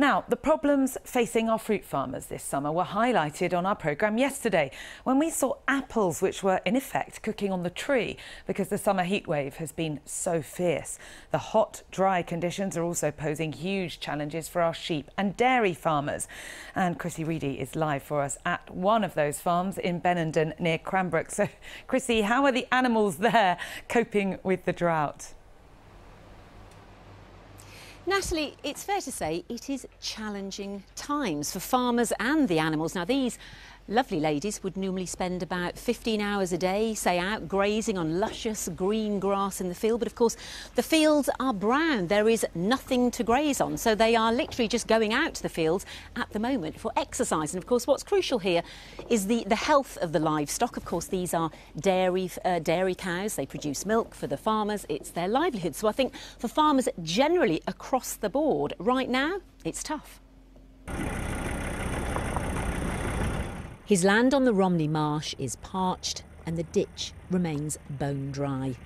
Now, the problems facing our fruit farmers this summer were highlighted on our programme yesterday when we saw apples which were in effect cooking on the tree because the summer heatwave has been so fierce. The hot, dry conditions are also posing huge challenges for our sheep and dairy farmers. And Chrissy Reedy is live for us at one of those farms in Benenden near Cranbrook. So, Chrissy, how are the animals there coping with the drought? Natalie, it's fair to say it is challenging times for farmers and the animals. Now, these lovely ladies would normally spend about 15 hours a day, say, out grazing on luscious green grass in the field. But of course, the fields are brown. There is nothing to graze on. So they are literally just going out to the fields at the moment for exercise. And of course, what's crucial here is the, the health of the livestock. Of course, these are dairy, uh, dairy cows. They produce milk for the farmers. It's their livelihood. So I think for farmers generally across the board, right now, it's tough. His land on the Romney Marsh is parched and the ditch remains bone dry.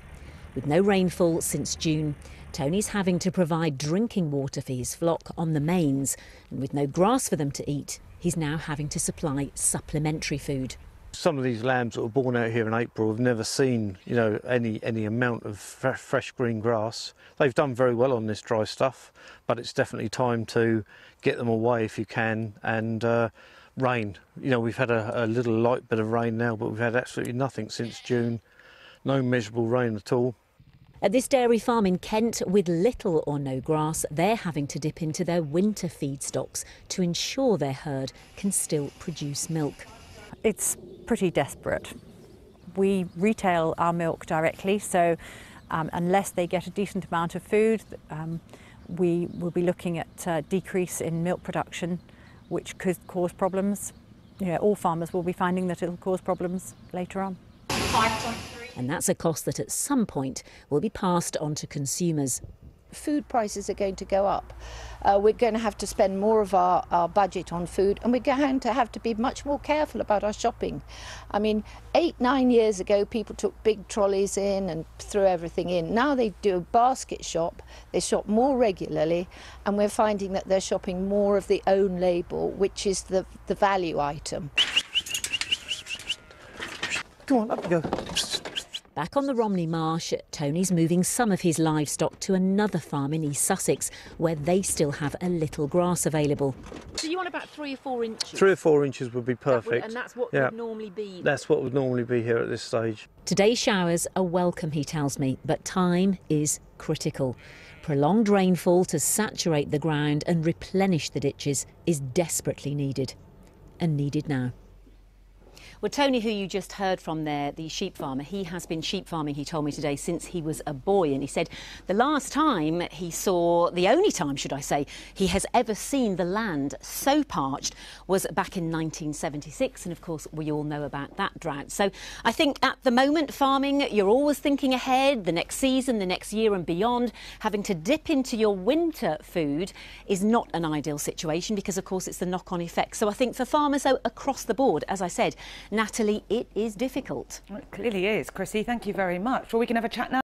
With no rainfall since June, Tony's having to provide drinking water for his flock on the mains, and with no grass for them to eat, he's now having to supply supplementary food. Some of these lambs that were born out here in April have never seen, you know, any any amount of fresh, green grass. They've done very well on this dry stuff, but it's definitely time to get them away if you can and uh, rain. You know, we've had a, a, little light bit of rain now, but we've had absolutely nothing since June. No measurable rain at all. At this dairy farm in Kent, with little or no grass, they're having to dip into their winter feed stocks to ensure their herd can still produce milk. It's pretty desperate. We retail our milk directly, so um, unless they get a decent amount of food, um, we will be looking at uh, decrease in milk production which could cause problems. You know, all farmers will be finding that it'll cause problems later on. And that's a cost that at some point will be passed on to consumers food prices are going to go up. Uh, we're going to have to spend more of our, our budget on food and we're going to have to be much more careful about our shopping. I mean, eight, nine years ago, people took big trolleys in and threw everything in. Now they do a basket shop, they shop more regularly, and we're finding that they're shopping more of the own label, which is the, the value item. Come on, up you go. Back on the Romney Marsh, Tony's moving some of his livestock to another farm in East Sussex, where they still have a little grass available. So you want about three or four inches? Three or four inches would be perfect. That would, and that's what yeah. would normally be? That's what would normally be here at this stage. Today's showers are welcome, he tells me, but time is critical. Prolonged rainfall to saturate the ground and replenish the ditches is desperately needed, and needed now. Well, Tony, who you just heard from there, the sheep farmer, he has been sheep farming, he told me today, since he was a boy. And he said the last time he saw, the only time, should I say, he has ever seen the land so parched was back in 1976. And of course, we all know about that drought. So I think at the moment, farming, you're always thinking ahead, the next season, the next year and beyond. Having to dip into your winter food is not an ideal situation because, of course, it's the knock on effect. So I think for farmers, though, across the board, as I said, Natalie, it is difficult. Well, it clearly is. Chrissy, thank you very much. Well, we can have a chat now.